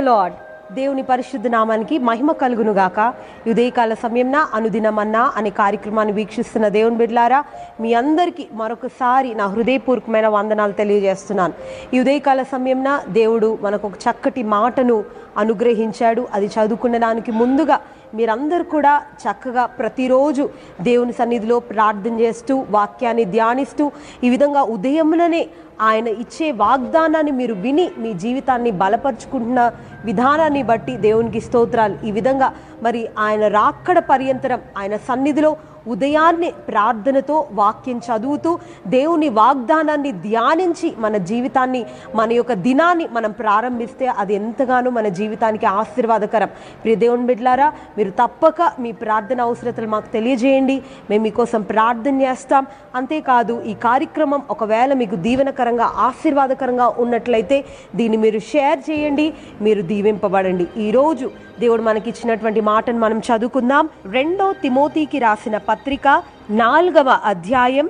The lord దేవుని పరిశుద్ధ నామానికి మహిమ కలుగును గాక ఉదయకాల సమయంన అనుదినమన్నా అనే కార్యక్రమాన్ని వీక్షిస్తున్న దేవుని బిడ్లారా మీ అందరికీ మరొకసారి నా హృదయపూర్వకమైన వందనాలు తెలియజేస్తున్నాను. ఈ ఉదయకాల సమయంన దేవుడు మనకు ఒక చక్కటి మాటను అనుగ్రహించాడు. అది చదువుకునడానికి ముందుగా మీరందరూ కూడా చక్కగా ప్రతిరోజు దేవుని సన్నిధిలో ప్రార్థన చేస్తూ వాక్యాన్ని ధ్యానిస్తూ ఈ విధంగా ఉదయంలోనే ఆయన ఇచ్చే వాగ్దానాన్ని మీరు విని మీ జీవితాన్ని బలపరుచుకుంటున్న విధానాన్ని బట్టి దేవునికి స్తోత్రాలు. ఈ విధంగా మరి ఆయన రాక్కడ పర్యంతరం ఆయన సన్నిధిలో ఉదయాన్నే ప్రార్థనతో వాక్యం చదువుతూ దేవుని వాగ్దానాన్ని ధ్యానించి మన జీవితాన్ని మన యొక్క దినాన్ని మనం ప్రారంభిస్తే అది ఎంతగానో మన జీవితానికి ఆశీర్వాదకరం. ప్రియ దేవుని బిడ్లారా మీరు తప్పక మీ ప్రార్థన అవసరతలు మాకు తెలియజేయండి. మేము మీకోసం ప్రార్థన చేస్తాం. అంతేకాదు ఈ కార్యక్రమం ఒకవేళ మీకు దీవెనకరంగా ఆశీర్వాదకరంగా ఉన్నట్లయితే దీన్ని మీరు షేర్ చేయండి మీరు దీవింపబడండి. ఈరోజు దేవుడు మనకిచ్చినటువంటి మాటను మనం చదువుకుందాం. రెండో తిమోతికి రాసిన పత్రిక నాలుగవ అధ్యాయం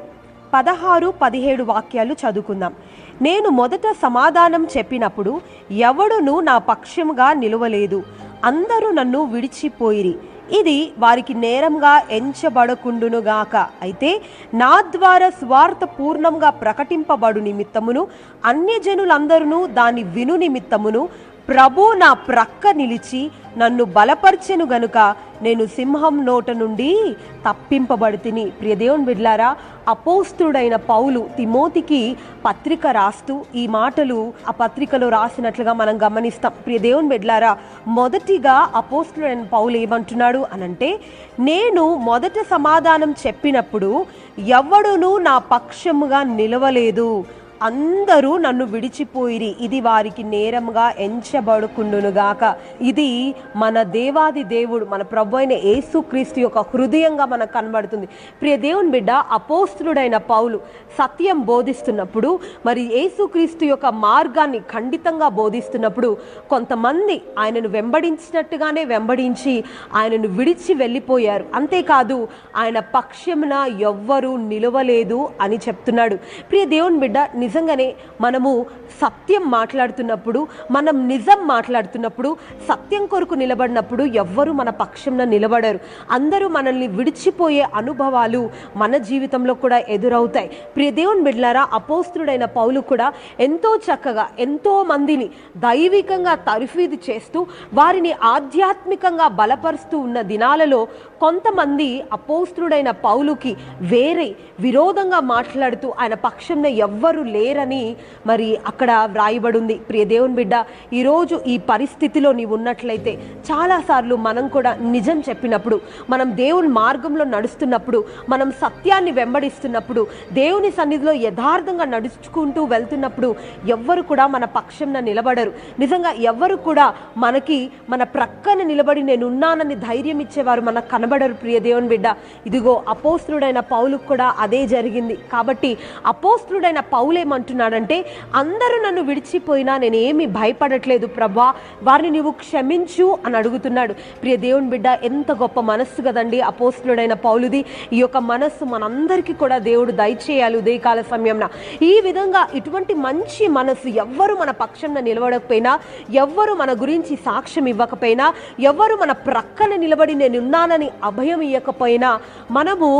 పదహారు పదిహేడు వాక్యాలు చదువుకుందాం. నేను మొదట సమాధానం చెప్పినప్పుడు ఎవడును నా పక్షముగా నిలవలేదు. అందరూ నన్ను విడిచిపోయిరి. ఇది వారికి నేరంగా ఎంచబడకుండునుగాక అయితే నా ద్వారా స్వార్థ పూర్ణంగా ప్రకటింపబడు నిమిత్తమును అన్యజనులందరూ దాని విను నిమిత్తమును ప్రభు నా ప్రక్క నిలిచి నన్ను బలపరిచెను గనుక నేను సింహం నోట నుండి తప్పింపబడితిని. ప్రియదేవుని బిడ్లారా అపోస్తుడైన పౌలు తిమోతికి పత్రిక రాస్తూ ఈ మాటలు ఆ పత్రికలో రాసినట్లుగా మనం గమనిస్తాం. ప్రియదేవుని బిడ్లారా మొదటిగా అపోస్తుడైన పౌలు ఏమంటున్నాడు అనంటే నేను మొదట సమాధానం చెప్పినప్పుడు ఎవడునూ నా పక్షముగా నిలవలేదు. అందరూ నన్ను విడిచిపోయిరి. ఇది వారికి నేరంగా ఎంచబడుకుండునుగాక ఇది మన దేవాది దేవుడు మన ప్రభు అయిన యేసుక్రీస్తు యొక్క హృదయంగా మనకు కనబడుతుంది. ప్రియ దేవుని బిడ్డ అపోస్తుడైన పౌలు సత్యం బోధిస్తున్నప్పుడు మరి యేసుక్రీస్తు యొక్క మార్గాన్ని ఖండితంగా బోధిస్తున్నప్పుడు కొంతమంది ఆయనను వెంబడించినట్టుగానే వెంబడించి ఆయనను విడిచి వెళ్ళిపోయారు. అంతేకాదు ఆయన పక్షమున ఎవ్వరూ నిలవలేదు అని చెప్తున్నాడు. ప్రియ దేవుని బిడ్డ నిజంగానే మనము సత్యం మాట్లాడుతున్నప్పుడు మనం నిజం మాట్లాడుతున్నప్పుడు సత్యం కొరకు నిలబడినప్పుడు ఎవ్వరు మన పక్షంన నిలబడరు. అందరూ మనల్ని విడిచిపోయే అనుభవాలు మన జీవితంలో కూడా ఎదురవుతాయి. ప్రియదేవుని బిడ్లారా అపోస్తుడైన పౌలు కూడా ఎంతో చక్కగా ఎంతో మందిని దైవికంగా తరిఫీదు చేస్తూ వారిని ఆధ్యాత్మికంగా బలపరుస్తూ ఉన్న దినాలలో కొంతమంది అపోస్తుడైన పౌలుకి వేరే విరోధంగా మాట్లాడుతూ ఆయన పక్షంన ఎవ్వరు లేరని మరి అక్కడ వ్రాయబడింది. ప్రియ దేవుని బిడ్డ ఈరోజు ఈ పరిస్థితిలో నీవు ఉన్నట్లయితే చాలాసార్లు మనం కూడా నిజం చెప్పినప్పుడు మనం దేవుని మార్గంలో నడుస్తున్నప్పుడు మనం సత్యాన్ని వెంబడిస్తున్నప్పుడు దేవుని సన్నిధిలో యథార్థంగా నడుచుకుంటూ వెళ్తున్నప్పుడు ఎవ్వరు కూడా మన పక్షంన నిలబడరు. నిజంగా ఎవ్వరు కూడా మనకి మన ప్రక్కన నిలబడి నేను ఉన్నానని ధైర్యం ఇచ్చేవారు మనకు కనబడరు ప్రియ దేవుని బిడ్డ. ఇదిగో అపోస్తుడైన పౌలుకు కూడా అదే జరిగింది. కాబట్టి అపోస్తుడైన ఏమంటున్నాడంటే అందరూ నన్ను విడిచిపోయినా నేను భయపడట్లేదు ప్రభా. వారిని నీవు క్షమించు అని అడుగుతున్నాడు. ప్రియ దేవుని బిడ్డ ఎంత గొప్ప మనస్సు కదండి అపోస్తుడైన పౌలుది. ఈ యొక్క మనస్సు మనందరికీ కూడా దేవుడు దయచేయాలి ఉదయకాల సమయంన. ఈ విధంగా ఇటువంటి మంచి మనస్సు ఎవ్వరు మన పక్షంన నిలబడకపోయినా ఎవ్వరు మన గురించి సాక్ష్యం ఇవ్వకపోయినా ఎవ్వరు మన ప్రక్కన నిలబడి నేను ఉన్నానని అభయం ఇవ్వకపోయినా మనము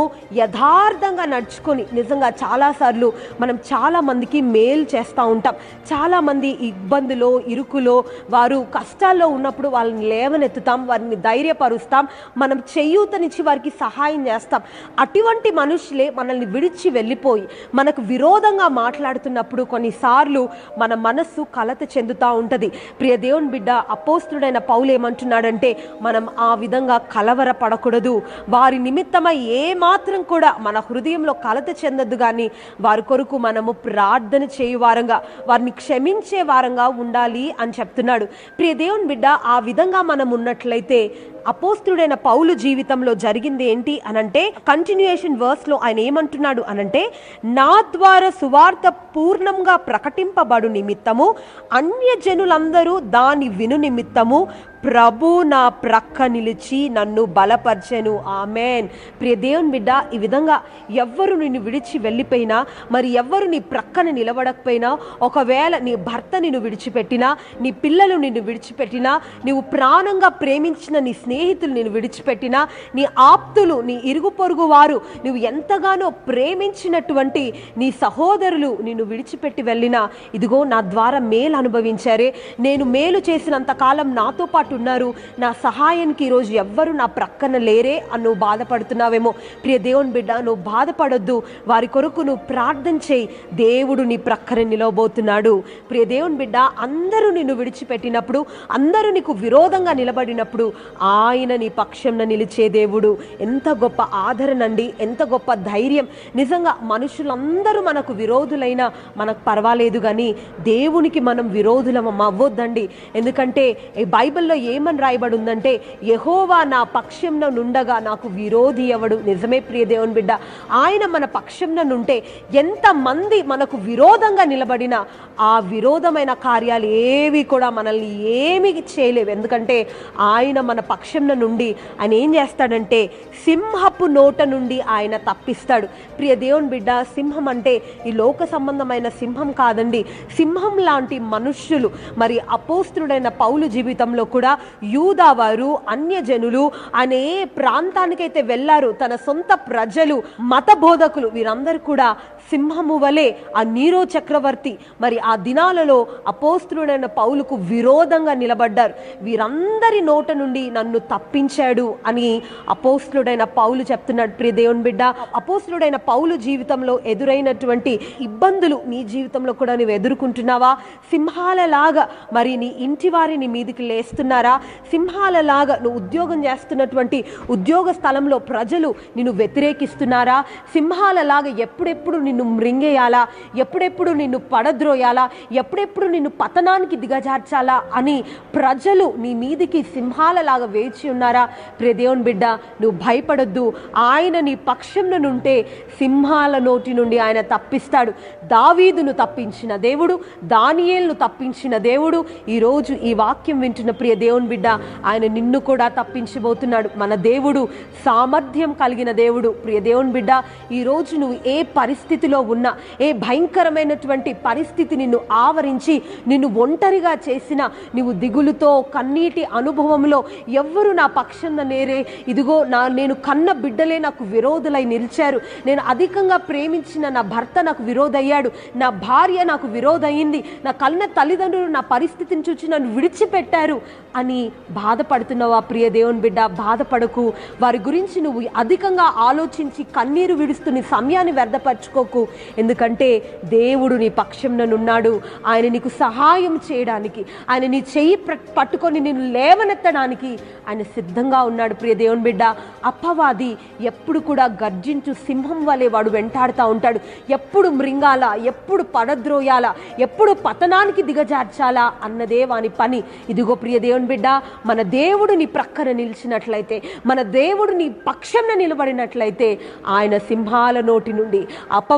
యథార్థంగా నడుచుకొని నిజంగా చాలాసార్లు మనం చాలా మందికి మేలు చేస్తూ ఉంటాం. చాలామంది ఇబ్బందులో ఇరుకులో వారు కష్టాల్లో ఉన్నప్పుడు వాళ్ళని లేవనెత్తుతాం వారిని ధైర్యపరుస్తాం మనం చేయూతనిచ్చి వారికి సహాయం చేస్తాం. అటువంటి మనుషులే మనల్ని విడిచి వెళ్ళిపోయి మనకు విరోధంగా మాట్లాడుతున్నప్పుడు కొన్నిసార్లు మన మనస్సు కలత చెందుతూ ఉంటుంది. ప్రియ దేవుని బిడ్డ అపోస్తుడైన పౌలు ఏమంటున్నాడంటే మనం ఆ విధంగా కలవరపడకూడదు. వారి నిమిత్తమై ఏ మాత్రం కూడా మన హృదయంలో కలత చెందదు కానీ వారి కొరకు మనము ప్రార్థన చేయు వారంగా వారిని క్షమించే వారంగా ఉండాలి అని చెప్తున్నాడు. ప్రియ దేవుని బిడ్డ ఆ విధంగా మనం ఉన్నట్లయితే అపోస్తుడైన పౌలు జీవితంలో జరిగింది ఏంటి అనంటే కంటిన్యూయేషన్ వర్స్లో ఆయన ఏమంటున్నాడు అనంటే నా ద్వారా సువార్త పూర్ణంగా ప్రకటింపబడు నిమిత్తము అన్య జనులందరూ దాని విను నిమిత్తము ప్రభు నా ప్రక్క నిలిచి నన్ను బలపరిచెను. ఆమెన్. ప్రియ దేవుని బిడ్డ ఈ విధంగా ఎవ్వరు నిన్ను విడిచి వెళ్ళిపోయినా మరి ఎవ్వరు నీ ప్రక్కన నిలబడకపోయినా ఒకవేళ నీ భర్త నిన్ను విడిచిపెట్టినా నీ పిల్లలు నిన్ను విడిచిపెట్టినా నీవు ప్రాణంగా ప్రేమించిన నీ స్నేహితులు నేను విడిచిపెట్టినా నీ ఆప్తులు నీ ఇరుగు పొరుగు వారు నువ్వు ఎంతగానో ప్రేమించినటువంటి నీ సహోదరులు నిన్ను విడిచిపెట్టి వెళ్ళినా ఇదిగో నా ద్వారా మేలు అనుభవించారే. నేను మేలు చేసినంత కాలం నాతో పాటు ఉన్నారు. నా సహాయానికి ఈరోజు ఎవ్వరు నా ప్రక్కన లేరే అని నువ్వు బాధపడుతున్నావేమో. ప్రియ దేవుని బిడ్డ నువ్వు బాధపడొద్దు. వారి కొరకు నువ్వు ప్రార్థన చేయి. దేవుడు నీ ప్రక్కన నిలవబోతున్నాడు. ప్రియ దేవుని బిడ్డ అందరూ నిన్ను విడిచిపెట్టినప్పుడు అందరూ నీకు విరోధంగా నిలబడినప్పుడు ఆయన నీ పక్షంన నిలిచే దేవుడు. ఎంత గొప్ప ఆదరణ అండి. ఎంత గొప్ప ధైర్యం. నిజంగా మనుషులందరూ మనకు విరోధులైనా మనకు పర్వాలేదు కానీ దేవునికి మనం విరోధులం అవ్వొద్దండి. ఎందుకంటే ఈ బైబిల్లో ఏమని రాయబడి ఉందంటే యహోవా నా పక్షంన నుండగా నాకు విరోధి ఎవడు? నిజమే ప్రియ దేవుని బిడ్డ. ఆయన మన పక్షంన నుంటే ఎంతమంది మనకు విరోధంగా నిలబడినా ఆ విరోధమైన కార్యాలు ఏవి కూడా మనల్ని ఏమి చేయలేవు. ఎందుకంటే ఆయన మన పక్షంన నుండి ఆయన ఏం చేస్తాడంటే సింహపు నోట నుండి ఆయన తప్పిస్తాడు. ప్రియ దేవుని బిడ్డ సింహం అంటే ఈ లోక సంబంధమైన సింహం కాదండి. సింహం లాంటి మనుష్యులు మరి అపోస్తుడైన పౌలు జీవితంలో కూడా యూదా వారు అన్యజనులు అనే ప్రాంతానికైతే వెళ్ళారు. తన సొంత ప్రజలు మత బోధకులు వీరందరూ కూడా సింహము వలె ఆ నీరో చక్రవర్తి మరి ఆ దినాలలో అపోస్తుడైన పౌలుకు విరోధంగా నిలబడ్డారు. వీరందరి నోట నుండి నన్ను తప్పించాడు అని అపోస్తుడైన పౌలు చెప్తున్నాడు. ప్రియ దేవుని బిడ్డ అపోస్తుడైన పౌలు జీవితంలో ఎదురైనటువంటి ఇబ్బందులు నీ జీవితంలో కూడా నువ్వు ఎదుర్కొంటున్నావా? సింహాలలాగా మరి నీ ఇంటి వారిని మీదికి లేస్తున్నారా? సింహాలలాగా నువ్వు ఉద్యోగం చేస్తున్నటువంటి ఉద్యోగ స్థలంలో ప్రజలు నిన్ను వ్యతిరేకిస్తున్నారా? సింహాలలాగా ఎప్పుడెప్పుడు నిన్ను మృంగేయాలా? ఎప్పుడెప్పుడు నిన్ను పడద్రోయాలా? ఎప్పుడెప్పుడు నిన్ను పతనానికి దిగజార్చాలా? అని ప్రజలు నీ మీదికి సింహాలలాగా వేచి ఉన్నారా? ప్రియదేవుని బిడ్డ నువ్వు భయపడొద్దు. ఆయన నీ పక్షంలో నుంటే సింహాల నోటి నుండి ఆయన తప్పిస్తాడు. దావీదును తప్పించిన దేవుడు దానియేల్ను తప్పించిన దేవుడు. ఈరోజు ఈ వాక్యం వింటున్న ప్రియ దేవుని బిడ్డ ఆయన నిన్ను కూడా తప్పించబోతున్నాడు. మన దేవుడు సామర్థ్యం కలిగిన దేవుడు. ప్రియ దేవుని బిడ్డ ఈరోజు నువ్వు ఏ పరిస్థితి పరిస్థితిలో ఉన్న ఏ భయంకరమైనటువంటి పరిస్థితి నిన్ను ఆవరించి నిన్ను ఒంటరిగా చేసిన నువ్వు దిగులుతో కన్నీటి అనుభవంలో ఎవ్వరు నా పక్షాన నేరే ఇదిగో నా నేను కన్న బిడ్డలే నాకు విరోధులై నిలిచారు. నేను అధికంగా ప్రేమించిన నా భర్త నాకు విరోధయ్యాడు. నా భార్య నాకు విరోధయింది నా కన్న తల్లిదండ్రులు నా పరిస్థితిని చూసి నన్ను విడిచిపెట్టారు అని బాధపడుతున్నావా ప్రియ దేవుని బిడ్డ? బాధపడకు. వారి గురించి నువ్వు అధికంగా ఆలోచించి కన్నీరు విడుస్తూ నీ సమయాన్ని వ్యర్థపరచుకోకు ఎందుకంటే దేవుడు నీ పక్షంలోనున్నాడు ఆయన నీకు సహాయం చేయడానికి ఆయన నీ చెయ్యి పట్టుకొని నేను లేవనెత్తడానికి ఆయన సిద్ధంగా ఉన్నాడు. ప్రియ దేవుని బిడ్డ అప్పవాది ఎప్పుడు కూడా గర్జించు సింహం వలె వాడు వెంటాడుతూ ఉంటాడు. ఎప్పుడు మృంగాల ఎప్పుడు పడద్రోయాల ఎప్పుడు పతనానికి దిగజార్చాలా అన్నదే వాని పని. ఇదిగో ప్రియ దేవుని బిడ్డ మన దేవుడు నీ ప్రక్కన నిలిచినట్లయితే మన దేవుడు నీ పక్షంన నిలబడినట్లయితే ఆయన సింహాల నోటి నుండి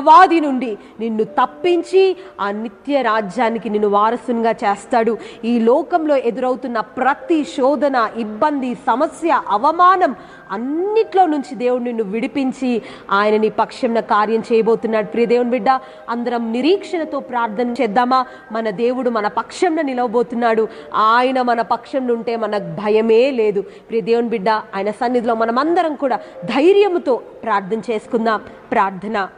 అపవాది నుండి నిన్ను తప్పించి ఆ నిత్య రాజ్యానికి నిన్ను వారసునిగా చేస్తాడు. ఈ లోకంలో ఎదురవుతున్న ప్రతి శోధన ఇబ్బంది సమస్య అవమానం అన్నిట్లో నుంచి దేవుడు నిన్ను విడిపించి ఆయన నీ పక్షంన కార్యం చేయబోతున్నాడు. ప్రియ దేవుని బిడ్డ అందరం నిరీక్షణతో ప్రార్థన చేద్దామా? మన దేవుడు మన పక్షంన నిలవబోతున్నాడు. ఆయన మన పక్షం ఉంటే మనకు భయమే లేదు. ప్రియ దేవుని బిడ్డ ఆయన సన్నిధిలో మనమందరం కూడా ధైర్యముతో ప్రార్థన చేసుకుందాం. ప్రార్థన.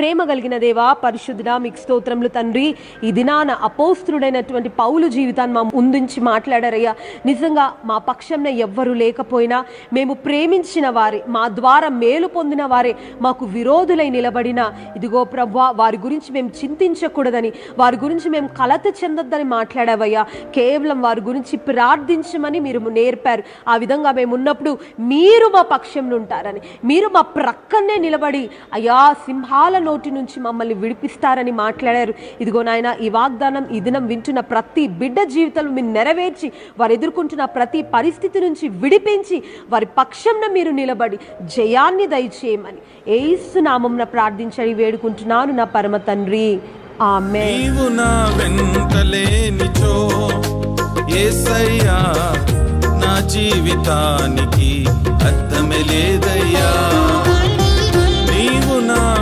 ప్రేమ కలిగిన దేవా పరిశుద్ధుడా మీకు స్తోత్రములు తండ్రి. ఈ దినాన అపోస్తుడైనటువంటి పౌలు జీవితాన్ని మా ముందుంచి మాట్లాడారయ్యా. నిజంగా మా పక్షంన ఎవ్వరూ లేకపోయినా మేము ప్రేమించిన వారే మా ద్వారా మేలు పొందిన వారే మాకు విరోధులై నిలబడిన ఇదిగో ప్రభా వారి గురించి మేము చింతించకూడదని వారి గురించి మేము కలత చెందొద్దని మాట్లాడావయ్యా. కేవలం వారి గురించి ప్రార్థించమని మీరు నేర్పారు. ఆ విధంగా మేము ఉన్నప్పుడు మీరు మా పక్షంలో ఉంటారని మీరు మా ప్రక్కనే నిలబడి అయ్యా సింహాలను నోటి నుంచి మమ్మల్ని విడిపిస్తారని మాట్లాడారు. ఇదిగో నాయన ఈ వాగ్దానం ఈ దినం వింటున్న ప్రతి బిడ్డ జీవితంలో మీరు నెరవేర్చి వారు ఎదుర్కొంటున్న ప్రతి పరిస్థితి నుంచి విడిపించి వారి పక్షంన మీరు నిలబడి జయాన్ని దయచేయమని ఏసు నామంన ప్రార్థించని వేడుకుంటున్నాను నా పరమ తండ్రి. ఆమె నా వెంటలేనిచో ఏసయ్యా నా జీవితానికి అర్థమే లేదయ్యా.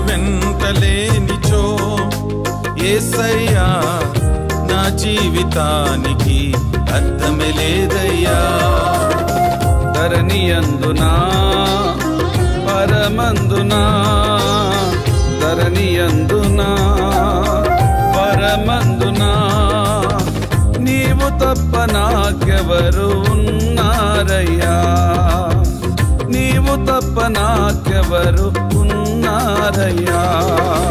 వెంటలేనిచో ఏసయ్యా నా జీవితానికి అర్థమే లేదయ్యా. ధరణియందునా పరమందునా ధరణియందునా పరమందునా. నీవు తప్ప నాకెవరు ఉన్నారయ్యా. నీవు తప్ప నాకెవరు राधया